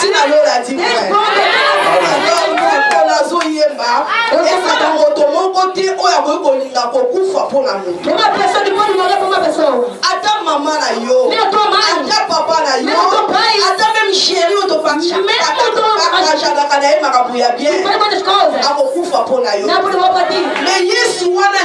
tina lola di mpona azoyemba eza na moto moko te oyo akoki kolinga kokufa mpo na moto ata mama na yo ata papa na yo ata meme sheri oyo topakajaka na ye makambo ya bien akokufa mpo na yo me yesu wana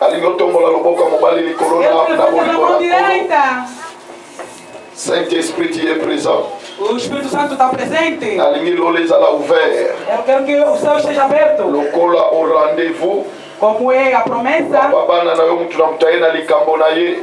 nalingi otombola loboko ya mobali likolo na bolingo na saint esprit tu es présent O Espírito Santo está presente. nalingi lola ezala ouvert Eu quero que o céu esteja aberto. lokola o rendez-vous Como é a promessa. babana na yo motu na moto aye na likambo na ye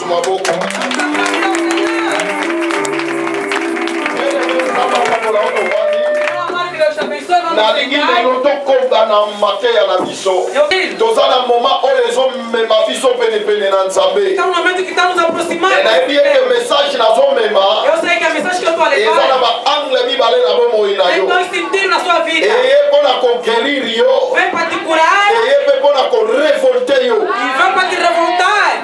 maboko nalingi lelo tokoba na mateya na biso toza na moma oyo ezomema biso penepene na nzambe nayebi ete message nazomema eza na baangle mibale na bomoi na yo eye mpo na kogerire yo eye mpe mpo na korevolte yo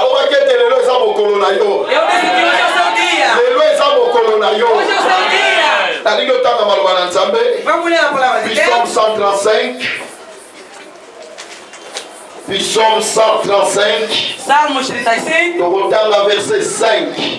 alobaki ete lelo eza mokolo na yo lelo eza mokolo na yo nalingi otanga maloba na nzambe psaume 135 psaume 135 tokotanga verset 5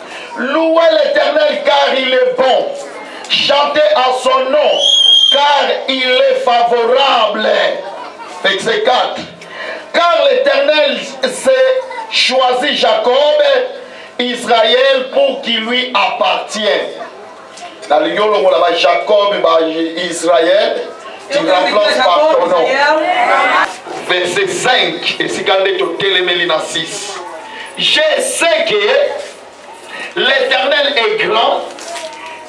louez l'éternel car il est bon chantez à son nom car il est favorable verset 4 car l'Éternel s'est choisi Jacob, Israël, pour qu'il lui appartienne. nalingi olongola ba jacob ba israel tu remplace par ton nom verset 5 esika nde totelemeli na 6 je sais que l'éternel est grand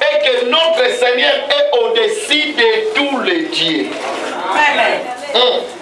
et que notre seigneur est au-dessus de tous les dieux Amen. Hum.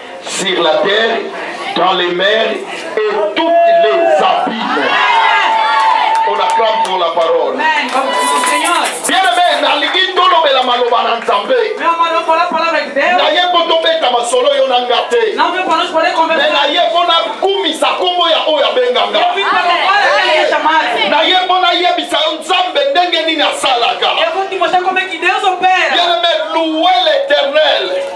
sur la terre, dans les mers et toutes les abîmes. On acclame pour la parole. Bien aimé, nalingi tolobela maloba na nzambe naye mpo tobeta masolo yo na nga te me naye mpo nakumisa nkombo ya oyo abenga nga naye mpo nayebisa yo nzambe ndenge nini asalaka bien aimé loue l'éternel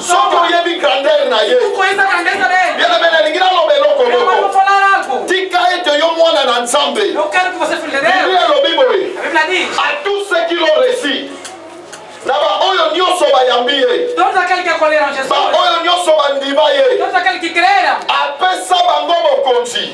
soki oyebi grandeur na ye yelebele alingi naloba eloko moko tika ete yo mwana na nzambe biblia elobi boye a tout ce qui l'ont reçu na baoyo nyonso bayambi ye baoyo nyonso bandima ye apesa bango bokonzi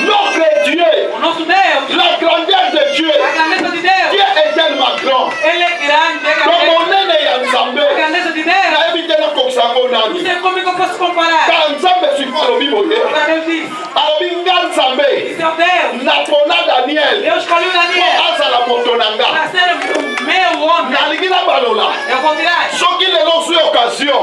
Notre Dieu, la grandeur de Dieu, Dieu est tellement grand. Donc mon aîné ya Nzambe, nayebi te nakokisa yango nani. Ka Nzambe sikoyo alobi boye, alobi nga Nzambe, napona Daniel mpo azala moto na nga. Nalingi nabalola soki lelo ozwi occasion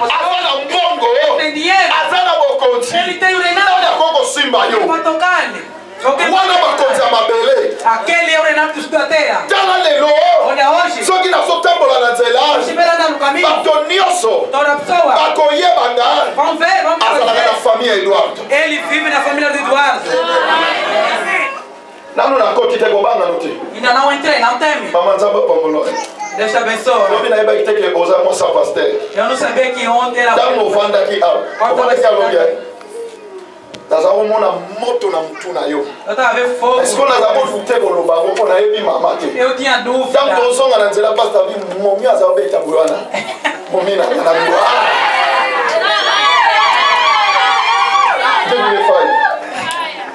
aza na mbongo aza na bokonzi nani akoki kosimba yo wana bakonzi ya mabele tala lelo soki nazotambola na nzela bato nyonso bakoyeba nga azalaka na famille ya eduardo nanu nakoti te kobanga no te ina na entre na ntemi mama nzambe pambolo Deixa abençoa. Lobi na yebaki te ke oza mwa sa pasteur. Eu não sabia que ontem era. Tango ofandaki awa. Ofandaki alobi ayi. naza komona moto na motu na yo esiko naza kodute koloba yango mpo nayebi mama te ntango tozonga na nzela pasta bi momi aza kobeta boye wana momi na na biwa ah!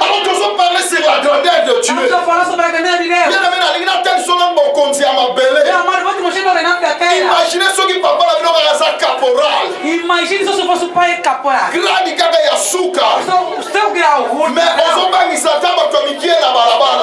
Alors tozo parler sur la grandeur de Dieu. Bien aimé nalingi natali soki bokonzi ya mabele. Imaginez soki papa na bino kaka aza caporal. Imagine soki soki soki paye caporal. Grade kaka ya suka. Mais ozobangisa ata bato ya mikie na balabala.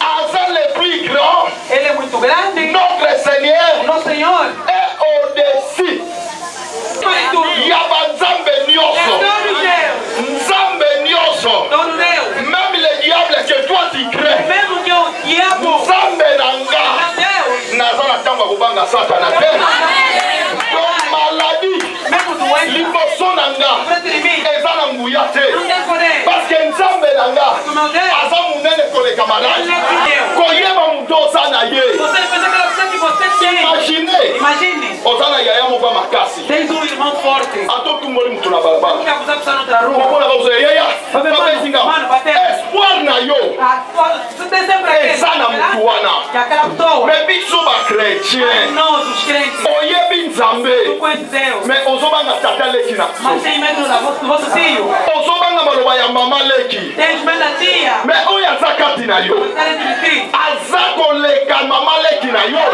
Aza le plus grand. Ele é muito grande. Notre Seigneur. Nosso Senhor. É au-dessus. Ya ba nzambe nyonso. Nzambe nyonso. Même le diable que toi tu crées. Même que o diabo. Nzambe na nga. Naza na ntango ya kobanga Satana te. liboso na nga eza na nguya te parceke nzambe na nga aza monene koleka maladi koyeba moto oza na ye imagine oza na yaya moko ya makasi atotumboli moto na balabala omonaka ozwa yaya babezinga espoir na yo ah, eza na motu wana me biso bakretien oyebi nzambe me ozobanga tata leki na biso ozobanga maloba ya mama leki me oyo aza kati na yo aza koleka mama leki na yo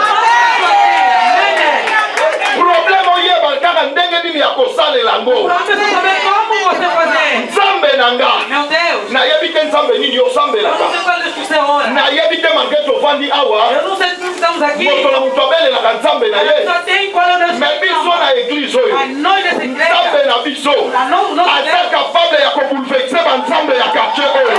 probleme oyeba kaka ndenge nini ya kosalela yango nzambe na nga nayebi te nzambe nini osambelaka nayebi te malgre tofandi awa moto na moto abelelaka nzambe na ye me biso na eglize oyo nzambe na biso aza kapable ya kobulvexe banzambe ya quartier oyo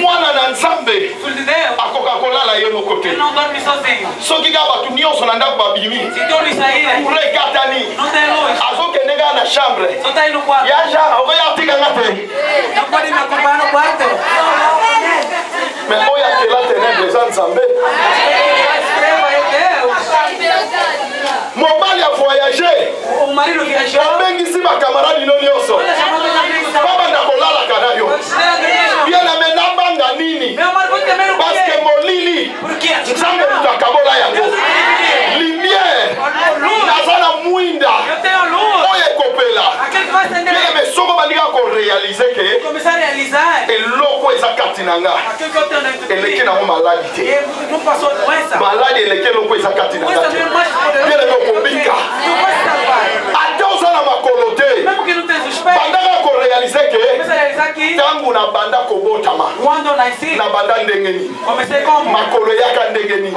mwana na nzambe akoka kolala ye moko te soki kaka bato nyonso na ndako babimi kura ekatani azokende kaka na chambre ya jean okoya atika nga te me oyo akela tenebre eza nzambe mobali a voyage obengisi bakamara lino nyonso babanda kolalaka na yo biename nabanga nini paske molili nzambe moto akabola yango lumière naza na mwinda oyo ekopela biename soko bandika korealize ke eloko eza kati na nga eleki nango maladi te maladi eleki eloko eza kati na ngai bieleme okobika ata oza na makolo te bandaka korealize ke ntango nabanda kobotama nabanda ndenge nini makolo eyaka ndenge nini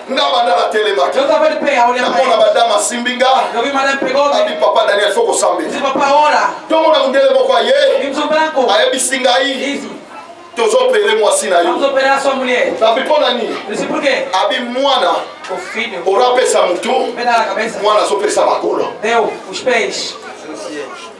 nga banda natelemaki namona badame asimbi nga abi papa daniel fo kosambela ntongo na mondele moko aye ayebisi ngai tozopere mwasi na yo abi mpo na nini abi mwana orapesa motu mwana azopesa makolo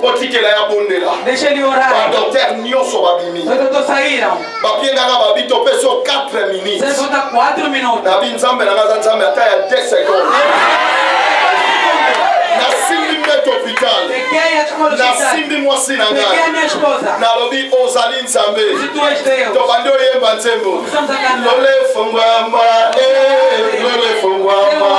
kotikela ya bondela badoktere nyonso babimi bapie nanga babi topesi yo 4 minutes nabi nzambe nanga aza nzambe ata ya 2 seconde nasimbi mbeto hopital nasimbi mwasi na ngai nalobi ozali nzambe tobandi oyemba nzembo lolefungwama eh, lolefungwama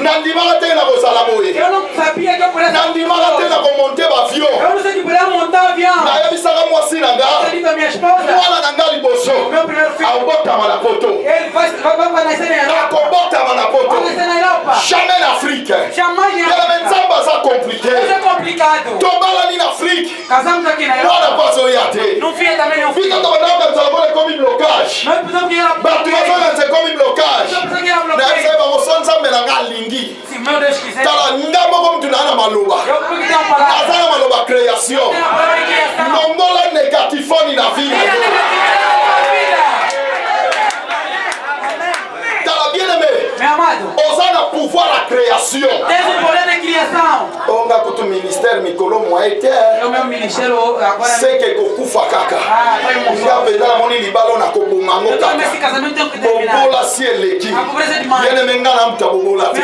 nandimaka te na kozala boye nandimaka te na komonte bavio nayebisaka mwasi na nga mwana na nga liboso akobotama na poto akobotama na poto jamais na afrike yeleme nzambe aza komplike tobalani na afrike mwana mpo azoya te bikaka bananga nzalabona ekomi blocage bato bazonganza ekomi blocage nayebisa bango so nzambe na nga alingi tala nga moko mutu naa na maloba naza na maloba création longola negatifoni na vie tala bien aimé oza na pouvoir ya création onga kutu ministère mikolo mwaye te seke kokufa kaka nga mpenza namoni libalo na koboma yango kakabobola si eleki yeneme nga na mta bobola te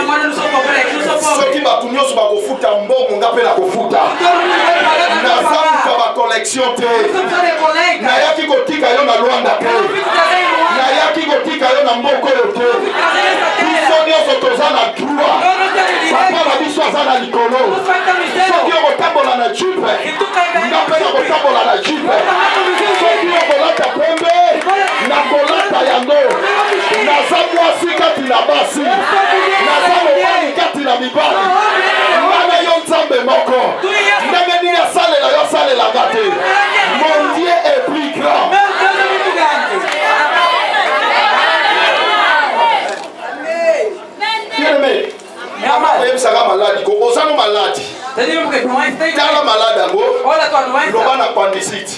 soki bato nyonso bakofuta mbongo nga mpe nakofuta naza moto ya bacollection sio te nayaki kotika yo na lwanda te nayaki kotika yo na mboka oyo te biso nyonso toza na droit papa na biso aza na likolo soki okotambola na jipe nga mpe nakotambola na jipe soki okolata pembe nakolata yango naza mwasi kati na basi naza mobali kati na nana yo nzambe moko ndenge nini asalela yo asalelaka te mon dieu est plus grand oyebisaka maladi ko ozano maladi tala maladi yango loba na pandisite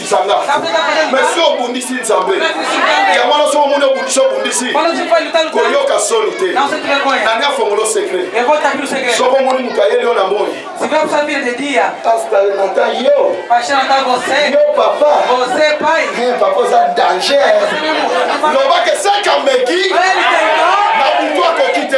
lisanga mais si obundisi nzambe yango wana soki omoni obundisi obundisi koyoka soni te nani afongola secret soki omoni moto ayeli yo na moi astarenata yo yo papa eh, papa oza danger lobaka esaka meki na butu akoki te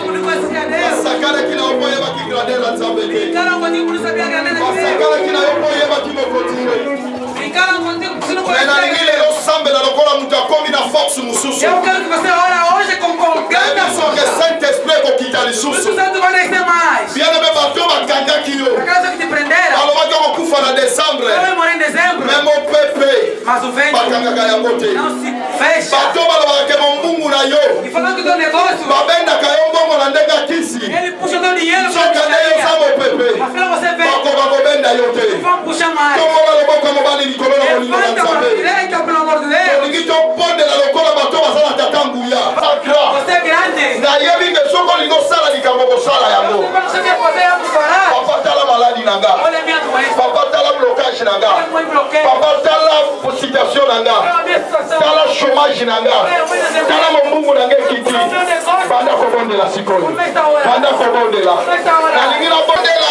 basakalaki na yo mpo oyebaki grandeur ya nzambe te basakalaki na yo mpo oyebaki mokoti te nalingi lelo osambela lokola moto akomi na force mosusu ebisoke saint esprit ekokita lisusu bieneme bato bakangaki yo balobaki okokufa na décembre me mopepe bakangaka yango te bato balobaka ke mombungu na yo babendaka yo mbongo na ndenge ya kisi soka nde yo za mopepe bakoka kobenda yo te tokola loboko mobali likolo na molimo na nzambe tolingi tobondela lokola bato baza na tata nguya nayebi nde soki olingi osala likambo kosala yango papa tala maladi na nga papa tala blokage na nga papa tala pour situation na nga tala chômage na nga tala mombungu na nga ekiti banda kobondela sikoyo banda kobondela nalingi nabondela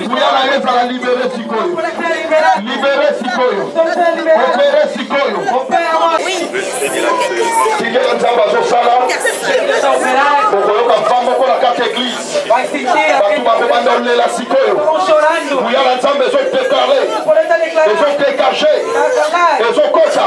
nguya na ye ezala libere sikoyo libere sikoyo opere sikoyo tikela nzambe azosala okoyoka va moko na kati eglise bato bakobanda olela sikoyo nguya na nzambe ezodeklare ezodekage ezokota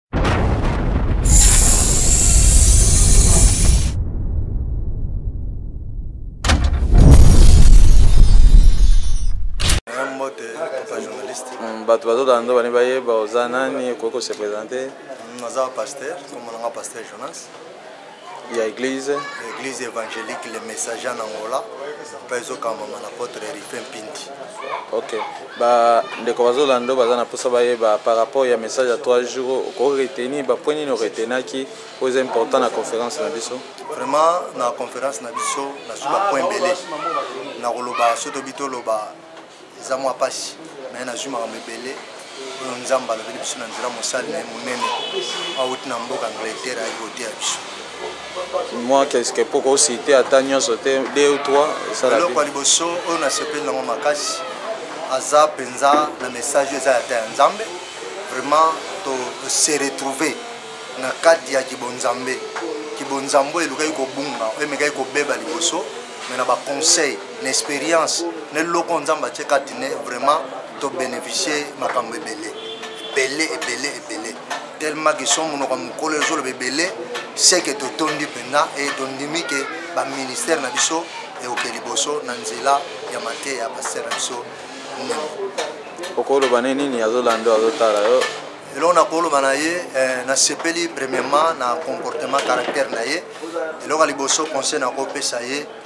bato bazotala ndo bani bayeba oza nani okoki kose présente naza pasteur kombo nanga pasteur jonas ya église église évangélique le messager en angola mpe ezokambama na potre rife mpindi ok bandeko bazolanda baza na mposa bayeba par rapport ya message ya 3 jours okoreteni bapoint nini oretenaki oyo eza important na conférence na biso vraiment na conférence na biso nasuki bapoint ebele nakoloba so tobi toloba eza mwa mpasi me nazwi makambo ebele oyo nzambe alobeli biso na nzela mosali na ye monene awuti na mboka angleterre ayaki koteya biso mwa keske mpo kosite ata nyonso te de ou trois esaleloko ya liboso oyo nasepeli nango makasi aza mpenza na message oyo eza ya ta ya nzambe vraiment tose retrouve na kati ya kibonzambe kibonzambe oyo elukaki kobunga oyo emekaki kobeba liboso me na baconseil na experience na eloko oyo nzambe atie kati ne vraiment tobeneficie makambo ebele ebele ebele ebele tellement ke so monoko ya mokolo ezoloba ebele seke totondi mpenza e tondimi ke baministère na biso ekoke liboso na nzela ya mateya ya pasteur na biso nini okoloba ne nini azolanda azotala yo eloko nakoloba na ye eh, nasepeli premièrement na comportement caractère na ye eloko ya liboso conseil nakopesa ye